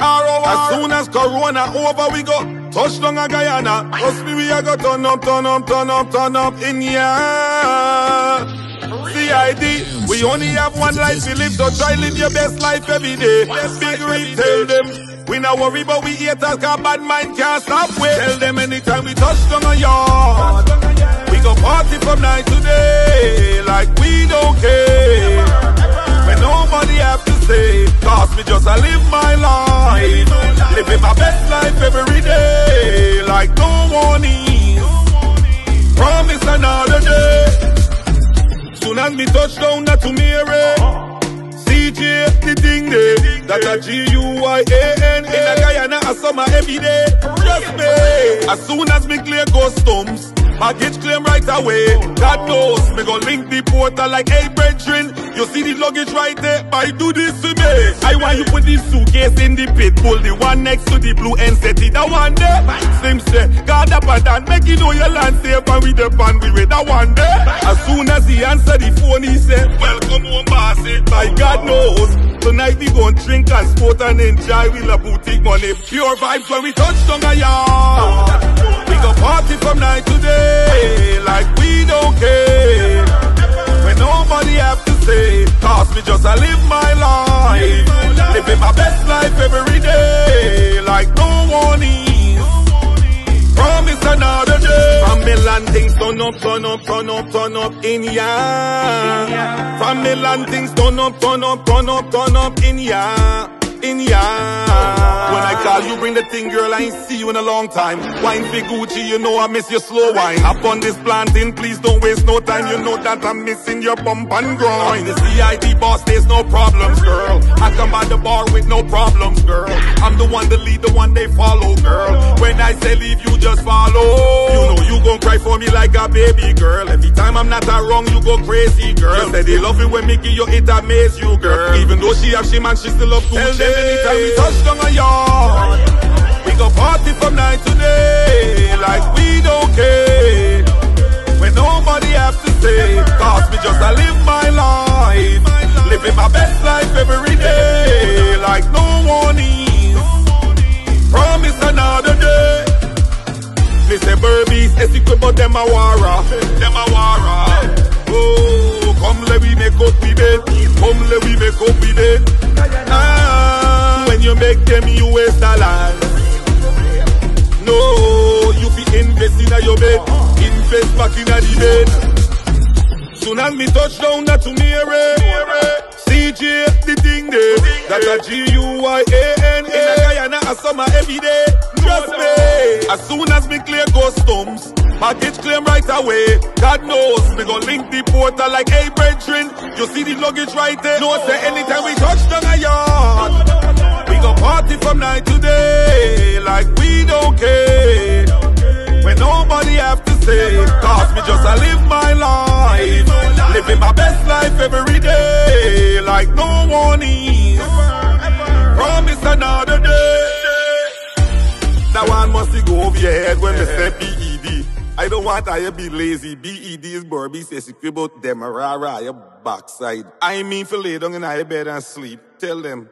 As soon as Corona over, we go touch down a Guyana. Trust me, we a go turn up, turn up, turn up, turn up in ya. CID, we only have one life to live, so try live your best life every day. Big tell them. We not worry about we haters, cause bad mind can't stop we. Tell them anytime we touch down a yard. We go party from night to day, like we don't care. When nobody have to say, cause me just a live my life. Living my best life every day, like no is. Promise another day. Soon as me touch down, not to Mary. CJ, the thing there. That a G-U-Y-A-N. In a Guyana, a summer every day. Trust me. As soon as me clear customs, package claim right away. God knows, me go link the portal like, hey, brethren. You see the luggage right there? I do this to me. I want you put this suitcase in the pit. Pull the one next to the blue and set it. That one there. Slim say, God up and down. Make you know your land safe and we the pan we with that one there. As soon as he answer the phone, he said, Welcome home, bossy. My God knows. Tonight we gon' drink and sport and enjoy with a boutique money. Pure vibes when we touch down a yard. Go party from night to day, like we don't care. When nobody have to say, cause me just a live my life. Living my best life every day, like no one is. Promise another day. From Milan things turn up, turn up, turn up, turn up in ya. Milan things turn up, turn up, turn up, turn up in ya. In ya. When I call you, bring the thing, girl. I ain't see you in a long time. Wine for Gucci, you know I miss your slow wine. Up on this planting, please don't waste no time. You know that I'm missing your bump and grind. The CID boss, there's no problems, girl. I come by the bar with no problems, girl. I'm the one to lead, the one they follow, girl. When I say leave, you just follow. You know you gon' cry for me like a baby, girl. Every time I'm not that wrong, you go crazy, girl. You say they love it when me give you it amaze you, girl. Even though she have shame and she still love Gucci. Anytime we touch down a yard, we go party from night to day, like we don't care. When nobody have to say, cause me just a live my life, living my best life every day, like no one is. Promise another day. Me say Berbice, Esique, but them a wara, them a wara. Oh, come let me make up with it, invest in bed, back in the bed. Soon as me touch down, that to me, eh, eh. CJ, the thing eh. there. That a G-U-Y-A-N. In a Guyana, a summer every day. Trust me. As soon as me clear customs, package claim right away. God knows, me gon' link the portal like, hey, brethren. You see the luggage right there? No, say anytime we touch down a yard. We go party from night to day, a live my life. Living my best life every day, like no one is. Promise another day. That one must go over your head when they say BED. I don't want I be lazy. BED is Berbice about demerara, your backside. I mean for lay down in your bed and sleep. Tell them.